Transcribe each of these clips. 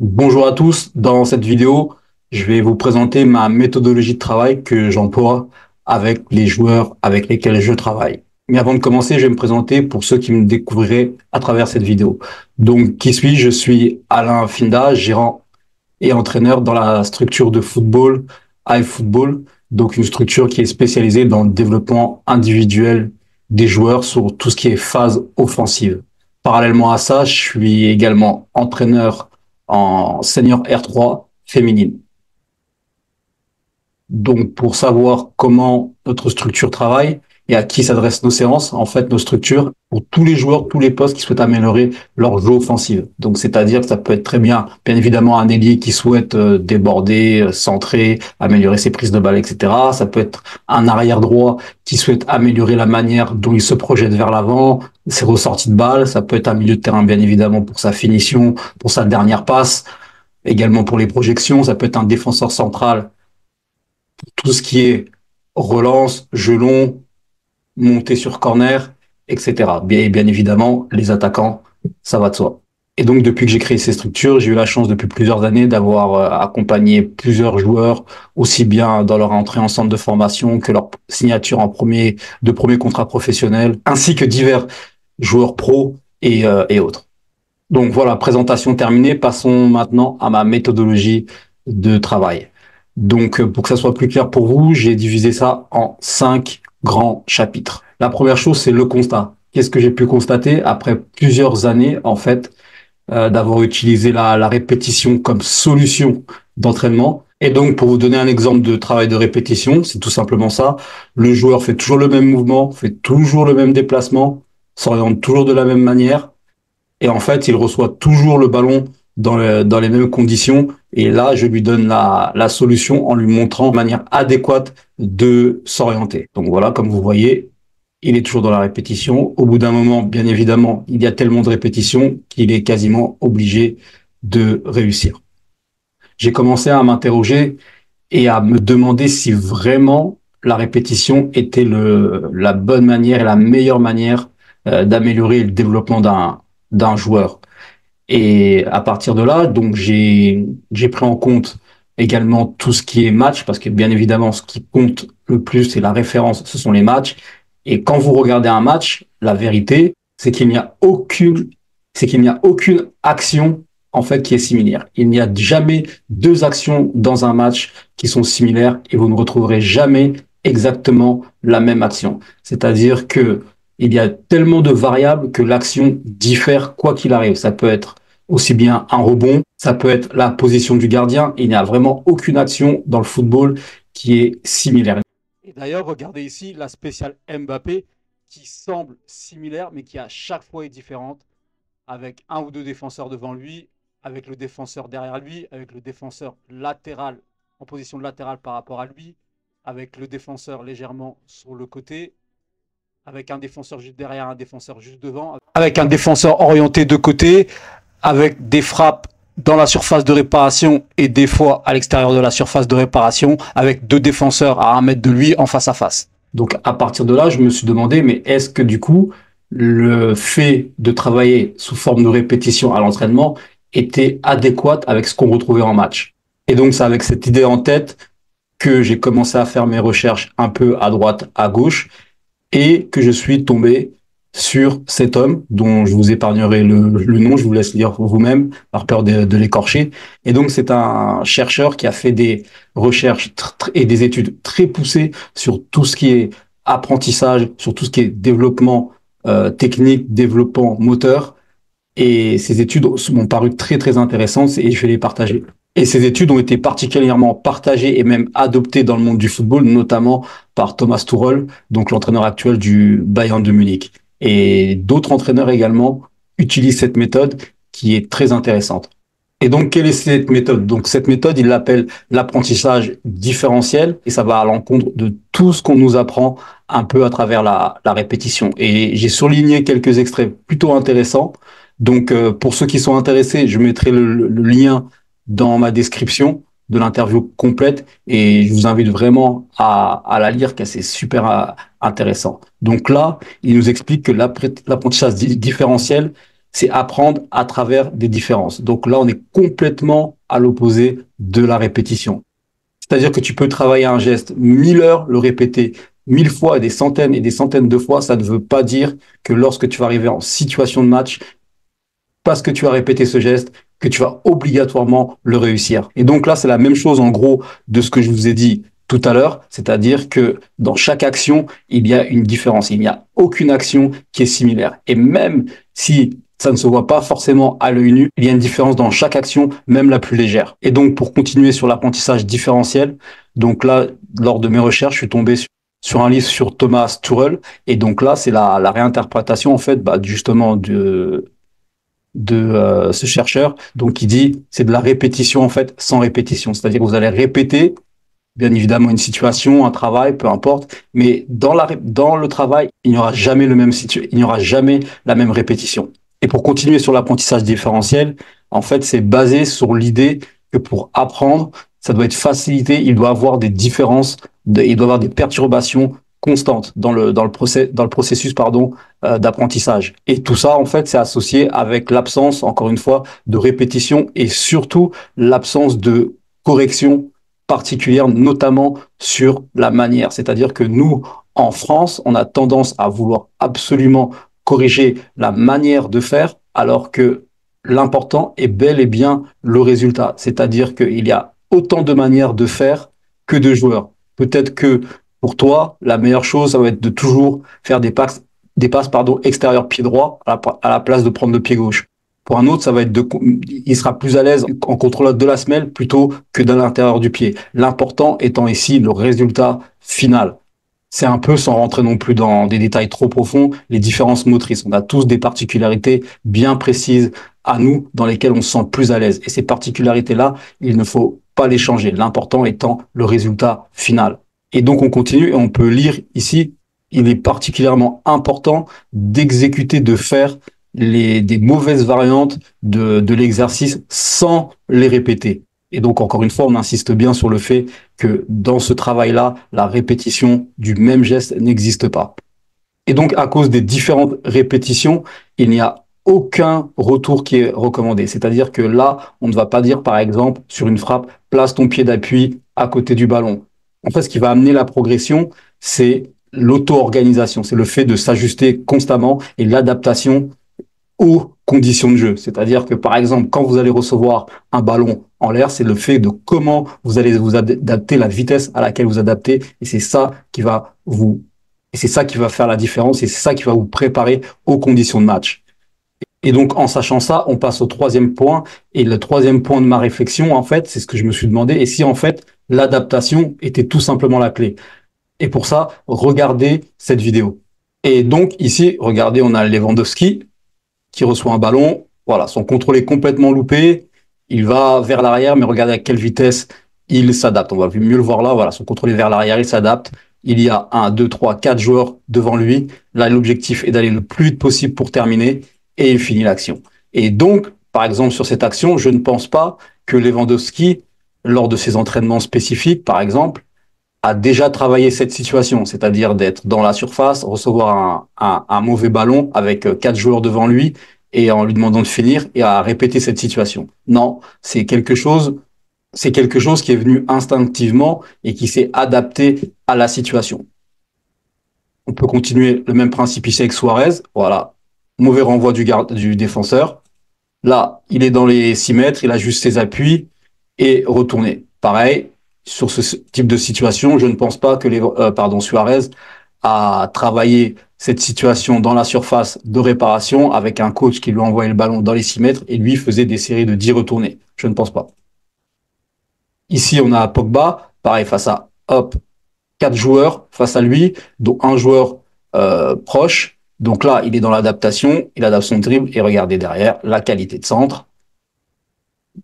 Bonjour à tous. Dans cette vidéo, je vais vous présenter ma méthodologie de travail que j'emploie avec les joueurs avec lesquels je travaille. Mais avant de commencer, je vais me présenter pour ceux qui me découvriraient à travers cette vidéo. Donc, qui suis-je? Je suis Alain Finda, gérant et entraîneur dans la structure de football iFootball, donc une structure qui est spécialisée dans le développement individuel des joueurs sur tout ce qui est phase offensive. Parallèlement à ça, je suis également entraîneur en senior R3 féminine. Donc, pour savoir comment notre structure travaille et à qui s'adressent nos séances, en fait, nos structures, pour tous les joueurs, tous les postes qui souhaitent améliorer leur jeu offensif. Donc, c'est-à-dire que ça peut être très bien, bien évidemment, un ailier qui souhaite euh, déborder, euh, centrer, améliorer ses prises de balles, etc. Ça peut être un arrière droit qui souhaite améliorer la manière dont il se projette vers l'avant, ses ressorties de balles. Ça peut être un milieu de terrain, bien évidemment, pour sa finition, pour sa dernière passe, également pour les projections. Ça peut être un défenseur central tout ce qui est relance, gelon, montée sur corner, etc. Bien, bien évidemment, les attaquants, ça va de soi. Et donc, depuis que j'ai créé ces structures, j'ai eu la chance depuis plusieurs années d'avoir euh, accompagné plusieurs joueurs, aussi bien dans leur entrée en centre de formation que leur signature en premier, de premier contrat professionnel, ainsi que divers joueurs pros et, euh, et autres. Donc voilà, présentation terminée. Passons maintenant à ma méthodologie de travail. Donc, euh, pour que ça soit plus clair pour vous, j'ai divisé ça en cinq grands chapitres. La première chose, c'est le constat. Qu'est-ce que j'ai pu constater après plusieurs années, en fait, euh, d'avoir utilisé la, la, répétition comme solution d'entraînement? Et donc, pour vous donner un exemple de travail de répétition, c'est tout simplement ça. Le joueur fait toujours le même mouvement, fait toujours le même déplacement, s'oriente toujours de la même manière. Et en fait, il reçoit toujours le ballon dans, dans les mêmes conditions. Et là, je lui donne la, solution en lui montrant de manière adéquate de s'orienter. Donc voilà, comme vous voyez, il est toujours dans la répétition. Au bout d'un moment, bien évidemment, il y a tellement de répétitions qu'il est quasiment obligé de réussir. J'ai commencé à m'interroger et à me demander si vraiment la répétition était la bonne manière et la meilleure manière euh, d'améliorer le développement d'un joueur. Et à partir de là, donc j'ai j'ai pris en compte également tout ce qui est match parce que bien évidemment ce qui compte le plus c'est la référence, ce sont les matchs. Et quand vous regardez un match, la vérité c'est qu'il n'y a aucune c'est qu'il n'y a aucune action en fait qui est similaire. Il n'y a jamais deux actions dans un match qui sont similaires et vous ne retrouverez jamais exactement la même action. C'est-à-dire que il y a tellement de variables que l'action diffère quoi qu'il arrive. Ça peut être aussi bien un rebond, ça peut être la position du gardien. Il n'y a vraiment aucune action dans le football qui est similaire. Et d'ailleurs, regardez ici la spéciale Mbappé qui semble similaire mais qui à chaque fois est différente avec un ou deux défenseurs devant lui, avec le défenseur derrière lui, avec le défenseur latéral en position latérale par rapport à lui, avec le défenseur légèrement sur le côté, avec un défenseur juste derrière, un défenseur juste devant, avec un défenseur orienté de côté, avec des frappes dans la surface de réparation et des fois à l'extérieur de la surface de réparation avec deux défenseurs à un mètre de lui en face à face. Donc à partir de là, je me suis demandé, mais est-ce que du coup, le fait de travailler sous forme de répétition à l'entraînement était adéquat avec ce qu'on retrouvait en match? Et donc c'est avec cette idée en tête que j'ai commencé à faire mes recherches un peu à droite, à gauche, et que je suis tombé sur cet homme dont je vous épargnerai le, nom, je vous laisse lire vous-même par peur de, l'écorcher. Et donc c'est un chercheur qui a fait des recherches et des études très poussées sur tout ce qui est apprentissage, sur tout ce qui est développement euh, technique, développement moteur. Et ces études m'ont paru très très intéressantes et je vais les partager. Et ces études ont été particulièrement partagées et même adoptées dans le monde du football, notamment par Thomas Tuchel, donc l'entraîneur actuel du Bayern de Munich. Et d'autres entraîneurs également utilisent cette méthode qui est très intéressante. Et donc, quelle est cette méthode? Donc, cette méthode, il l'appelle l'apprentissage différentiel et ça va à l'encontre de tout ce qu'on nous apprend un peu à travers la, répétition. Et j'ai souligné quelques extraits plutôt intéressants. Donc, euh, pour ceux qui sont intéressés, je mettrai le lien dans ma description de l'interview complète et je vous invite vraiment à, la lire car c'est super euh, intéressant. Donc là, il nous explique que l'apprentissage différentiel c'est apprendre à travers des différences. Donc là, on est complètement à l'opposé de la répétition. C'est-à-dire que tu peux travailler un geste mille heures, le répéter mille fois, des centaines et des centaines de fois. Ça ne veut pas dire que lorsque tu vas arriver en situation de match, parce que tu as répété ce geste, que tu vas obligatoirement le réussir. Et donc là, c'est la même chose en gros de ce que je vous ai dit tout à l'heure, c'est-à-dire que dans chaque action, il y a une différence. Il n'y a aucune action qui est similaire. Et même si ça ne se voit pas forcément à l'œil nu, il y a une différence dans chaque action, même la plus légère. Et donc, pour continuer sur l'apprentissage différentiel, donc là, lors de mes recherches, je suis tombé sur un livre sur Thomas Tuchel. Et donc là, c'est la, la, réinterprétation, en fait, bah, justement, de, de euh, ce chercheur. Donc, il dit, c'est de la répétition, en fait, sans répétition. C'est-à-dire que vous allez répéter bien évidemment une situation, un travail, peu importe. Mais dans, la, dans le travail, il n'y aura jamais le même situ il n'y aura jamais la même répétition. Et pour continuer sur l'apprentissage différentiel, en fait, c'est basé sur l'idée que pour apprendre, ça doit être facilité, il doit avoir des différences, il doit avoir des perturbations constantes dans le dans le procès dans le processus pardon euh, d'apprentissage. Et tout ça en fait, c'est associé avec l'absence encore une fois de répétition et surtout l'absence de correction particulière, notamment sur la manière. C'est-à-dire que nous, en France, on a tendance à vouloir absolument corriger la manière de faire, alors que l'important est bel et bien le résultat. C'est-à-dire qu'il y a autant de manières de faire que de joueurs. Peut-être que pour toi, la meilleure chose, ça va être de toujours faire des passes, des passes pardon, extérieur pied droit à la, à la place de prendre le pied gauche. Pour un autre, ça va être de, il sera plus à l'aise en contrôle de la semelle plutôt que dans l'intérieur du pied. L'important étant ici le résultat final. C'est un peu, sans rentrer non plus dans des détails trop profonds, les différences motrices. On a tous des particularités bien précises à nous dans lesquelles on se sent plus à l'aise. Et ces particularités-là, il ne faut pas les changer. L'important étant le résultat final. Et donc on continue et on peut lire ici, il est particulièrement important d'exécuter, de faire les, des mauvaises variantes de, de l'exercice sans les répéter. Et donc, encore une fois, on insiste bien sur le fait que dans ce travail-là, la répétition du même geste n'existe pas. Et donc, à cause des différentes répétitions, il n'y a aucun retour qui est recommandé. C'est-à-dire que là, on ne va pas dire, par exemple, sur une frappe, place ton pied d'appui à côté du ballon. En fait, ce qui va amener la progression, c'est l'auto-organisation, c'est le fait de s'ajuster constamment et l'adaptation aux conditions de jeu. C'est-à-dire que, par exemple, quand vous allez recevoir un ballon en l'air, c'est le fait de comment vous allez vous adapter, la vitesse à laquelle vous adaptez. Et c'est ça qui va vous, et c'est ça qui va faire la différence et c'est ça qui va vous préparer aux conditions de match. Et donc, en sachant ça, on passe au troisième point. Et le troisième point de ma réflexion, en fait, c'est ce que je me suis demandé. Et si, en fait, l'adaptation était tout simplement la clé. Et pour ça, regardez cette vidéo. Et donc, ici, regardez, on a Lewandowski, qui reçoit un ballon. Voilà, son contrôle est complètement loupé. Il va vers l'arrière, mais regardez à quelle vitesse il s'adapte. On va mieux le voir là. Voilà, son contrôle est vers l'arrière, il s'adapte. Il y a un, deux, trois, quatre joueurs devant lui. Là, l'objectif est d'aller le plus vite possible pour terminer et il finit l'action. Et donc, par exemple, sur cette action, je ne pense pas que Lewandowski, lors de ses entraînements spécifiques, par exemple, a déjà travaillé cette situation, c'est-à-dire d'être dans la surface, recevoir un, un, mauvais ballon avec euh, quatre joueurs devant lui et en lui demandant de finir et à répéter cette situation. Non, c'est quelque chose, c'est quelque chose qui est venu instinctivement et qui s'est adapté à la situation. On peut continuer le même principe ici avec Suarez. Voilà, mauvais renvoi du, défenseur. Là, il est dans les 6 mètres, il a juste ses appuis et retourné. Pareil, sur ce type de situation, je ne pense pas que les, euh, pardon, Suarez a travaillé cette situation dans la surface de réparation avec un coach qui lui envoyait le ballon dans les 6 mètres et lui faisait des séries de 10 retournés. Je ne pense pas. Ici, on a Pogba, pareil, face à, hop, quatre joueurs face à lui, dont un joueur euh, proche. Donc là, il est dans l'adaptation, il adapte son dribble et regardez derrière la qualité de centre,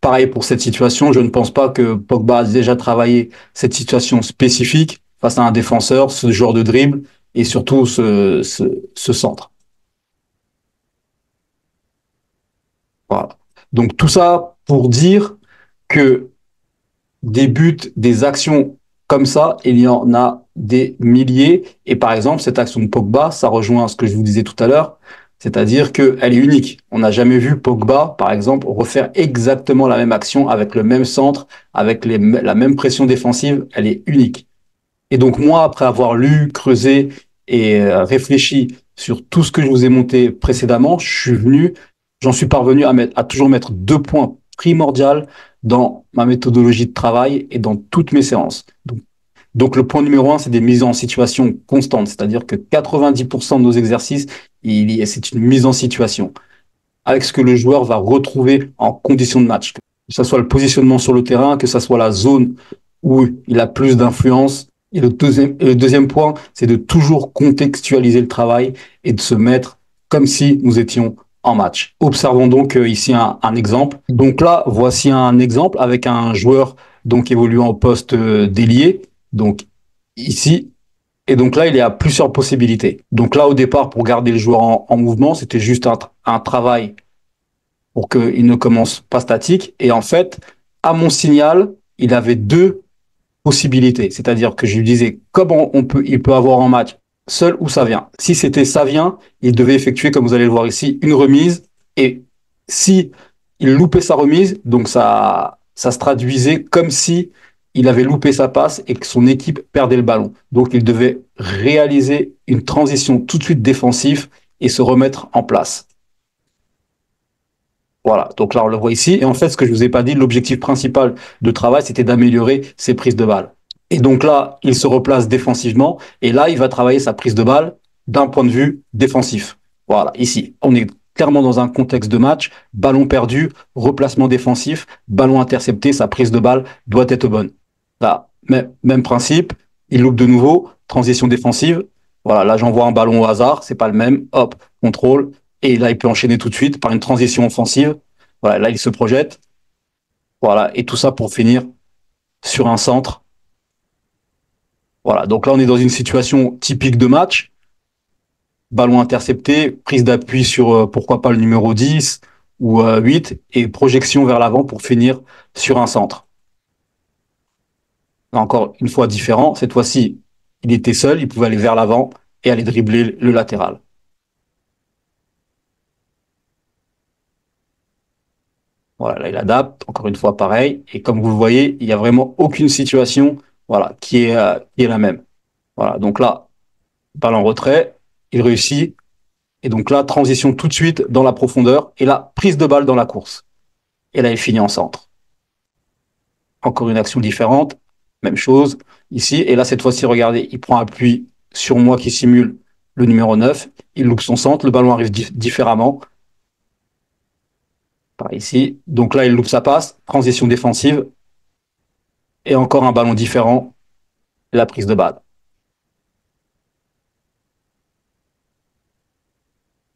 pareil pour cette situation, je ne pense pas que Pogba a déjà travaillé cette situation spécifique face à un défenseur, ce genre de dribble et surtout ce, ce, centre. Voilà. Donc tout ça pour dire que des buts, des actions comme ça, il y en a des milliers. Et par exemple, cette action de Pogba, ça rejoint ce que je vous disais tout à l'heure. C'est-à-dire qu'elle est unique. On n'a jamais vu Pogba, par exemple, refaire exactement la même action avec le même centre, avec la même pression défensive. Elle est unique. Et donc moi, après avoir lu, creusé et euh, réfléchi sur tout ce que je vous ai monté précédemment, je suis venu, j'en suis parvenu à, mettre, à toujours mettre deux points primordiaux dans ma méthodologie de travail et dans toutes mes séances. Donc, le point numéro un, c'est des mises en situation constantes, c'est-à-dire que 90% de nos exercices, c'est une mise en situation avec ce que le joueur va retrouver en condition de match, que ce soit le positionnement sur le terrain, que ce soit la zone où il a plus d'influence, et le deuxième point, c'est de toujours contextualiser le travail et de se mettre comme si nous étions en match. Observons donc euh, ici un, un, exemple. Donc là, voici un exemple avec un joueur donc évoluant au poste euh, d'ailier. Donc ici, et donc là, il y a plusieurs possibilités. Donc là, au départ, pour garder le joueur en, en mouvement, c'était juste un, un, travail pour qu'il ne commence pas statique. Et en fait, à mon signal, il avait deux possibilités. C'est-à-dire que je lui disais comment on peut, il peut avoir en match seul ou ça vient. Si c'était ça vient, il devait effectuer, comme vous allez le voir ici, une remise. Et si il loupait sa remise, donc ça, ça se traduisait comme si il avait loupé sa passe et que son équipe perdait le ballon. Donc il devait réaliser une transition tout de suite défensive et se remettre en place. Voilà, donc là on le voit ici. Et en fait, ce que je vous ai pas dit, l'objectif principal de travail, c'était d'améliorer ses prises de balles. Et donc là, il se replace défensivement. Et là, il va travailler sa prise de balle d'un point de vue défensif. Voilà, ici, on est clairement dans un contexte de match. Ballon perdu, replacement défensif, ballon intercepté, sa prise de balle doit être bonne. Là, même principe, il loupe de nouveau, transition défensive. Voilà, là j'envoie un ballon au hasard, c'est pas le même. Hop, contrôle, et là, il peut enchaîner tout de suite par une transition offensive. Voilà, là, il se projette. Voilà, et tout ça pour finir sur un centre. Voilà, donc là, on est dans une situation typique de match. Ballon intercepté, prise d'appui sur, euh, pourquoi pas, le numéro 10 ou 8, euh, et projection vers l'avant pour finir sur un centre. encore une fois différent. Cette fois-ci, il était seul, il pouvait aller vers l'avant et aller dribbler le latéral. Voilà, là, il adapte, encore une fois, pareil. Et comme vous le voyez, il n'y a vraiment aucune situation voilà, qui, est, euh, qui est la même. Voilà, donc là, balle en retrait, il réussit. Et donc là, transition tout de suite dans la profondeur. Et là, prise de balle dans la course. Et là, il finit en centre. Encore une action différente. Même chose ici. Et là, cette fois-ci, regardez, il prend appui sur moi qui simule le numéro 9. Il loupe son centre. Le ballon arrive différemment par ici. Donc là, il loupe sa passe, transition défensive, et encore un ballon différent, la prise de balle.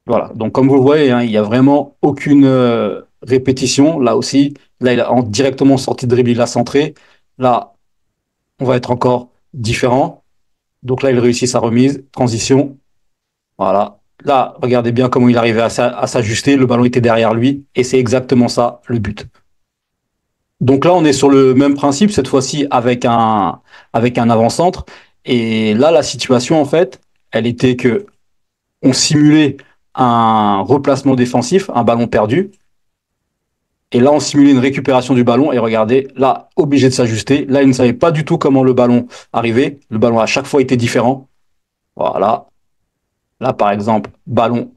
Voilà, donc comme vous le voyez, hein, il n'y a vraiment aucune euh, répétition. Là aussi, là, il a en, directement sorti de dribble, il a centré. Là, on va être encore différent. Donc là, il réussit sa remise, transition. Voilà, Là, regardez bien comment il arrivait à s'ajuster. Le ballon était derrière lui. Et c'est exactement ça, le but. Donc là, on est sur le même principe, cette fois-ci avec un, avec un avant-centre. Et là, la situation, en fait, elle était que on simulait un replacement défensif, un ballon perdu. Et là, on simulait une récupération du ballon. Et regardez, là, obligé de s'ajuster. Là, il ne savait pas du tout comment le ballon arrivait. Le ballon à chaque fois était différent. Voilà. Là, par exemple, ballon,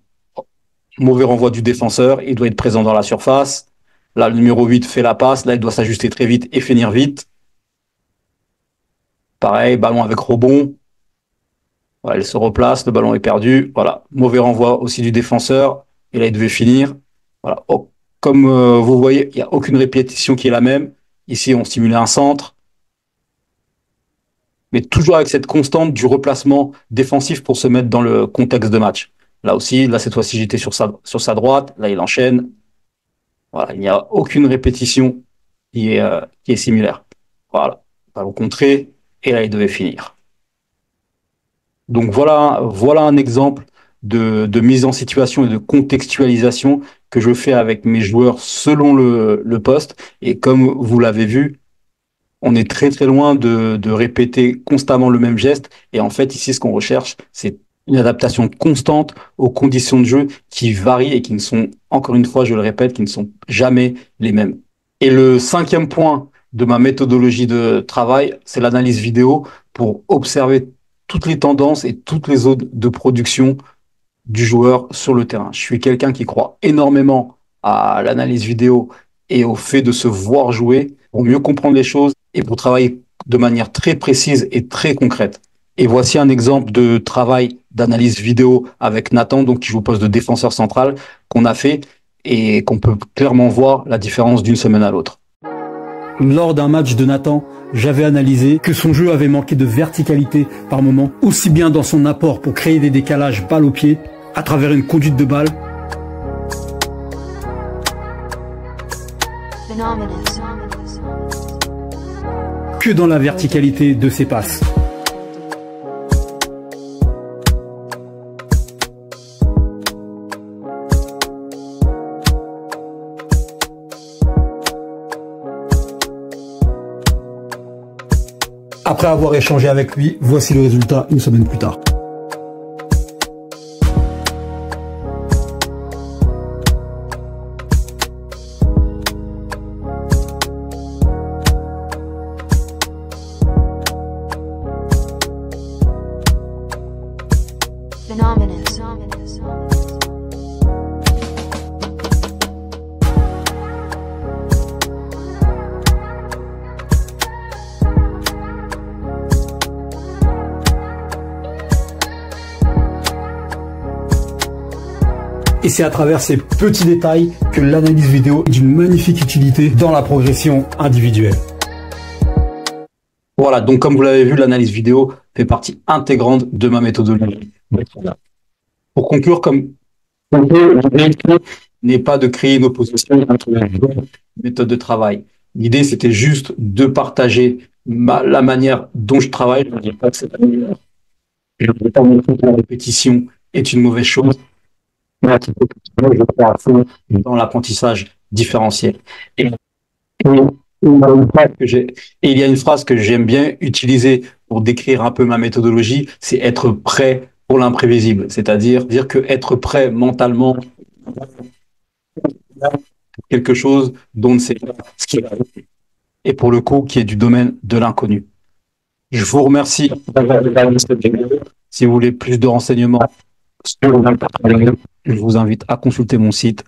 mauvais renvoi du défenseur, il doit être présent dans la surface. Là, le numéro 8 fait la passe. Là, il doit s'ajuster très vite et finir vite. Pareil, ballon avec rebond. Voilà, il se replace, le ballon est perdu. Voilà, mauvais renvoi aussi du défenseur. Et là, il devait finir. Voilà. Oh, comme euh, vous voyez, il n'y a aucune répétition qui est la même. Ici, on stimulait un centre mais toujours avec cette constante du replacement défensif pour se mettre dans le contexte de match. Là aussi, là cette fois-ci j'étais sur sa, sur sa droite, là il enchaîne. Il n'y a aucune répétition qui est, euh, qui est similaire. Voilà, ballon et là il devait finir. Donc voilà, voilà un exemple de, de, mise en situation et de contextualisation que je fais avec mes joueurs selon le, le poste. Et comme vous l'avez vu, on est très très loin de, répéter constamment le même geste. Et en fait, ici, ce qu'on recherche, c'est une adaptation constante aux conditions de jeu qui varient et qui ne sont, encore une fois, je le répète, qui ne sont jamais les mêmes. Et le cinquième point de ma méthodologie de travail, c'est l'analyse vidéo pour observer toutes les tendances et toutes les zones de production du joueur sur le terrain. Je suis quelqu'un qui croit énormément à l'analyse vidéo et au fait de se voir jouer pour mieux comprendre les choses et pour travailler de manière très précise et très concrète. Et voici un exemple de travail d'analyse vidéo avec Nathan, donc qui joue au poste de défenseur central, qu'on a fait et qu'on peut clairement voir la différence d'une semaine à l'autre. Lors d'un match de Nathan, j'avais analysé que son jeu avait manqué de verticalité par moment, aussi bien dans son apport pour créer des décalages balle au pied, à travers une conduite de balle, que dans la verticalité de ses passes. Après avoir échangé avec lui, voici le résultat une semaine plus tard. Et c'est à travers ces petits détails que l'analyse vidéo est d'une magnifique utilité dans la progression individuelle. Voilà, donc comme vous l'avez vu, l'analyse vidéo fait partie intégrante de ma méthodologie. Pour conclure, comme n'est pas de créer une opposition entre les méthodes de travail. L'idée, c'était juste de partager la manière dont je travaille. Je ne dis pas que c'est la meilleure. Je ne dis pas que la répétition est une mauvaise chose dans l'apprentissage différentiel. Et, il y a une phrase que j'aime bien utiliser pour décrire un peu ma méthodologie, c'est être prêt pour l'imprévisible. C'est-à-dire dire que être prêt mentalement quelque chose dont on ne sait pas ce qui va Et pour le coup, qui est du domaine de l'inconnu. Je vous remercie Si vous voulez plus de renseignements je vous invite à consulter mon site.